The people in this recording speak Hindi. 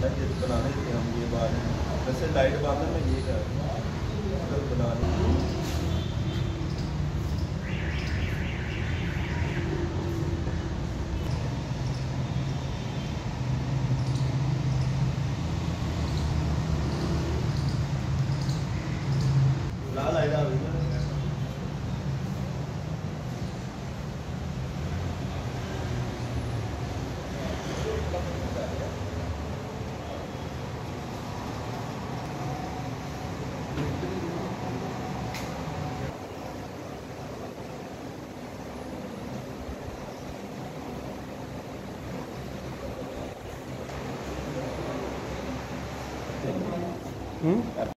बनाने के हम ये बात वैसे लाइट बांधने में ये क्या है। बनाने लाल आएगा ¿Mm?